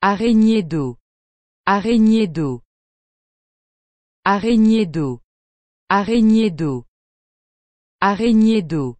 Araignée d'eau. Araignée d'eau. Araignée d'eau. Araignée d'eau. Araignée d'eau.